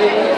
Yeah.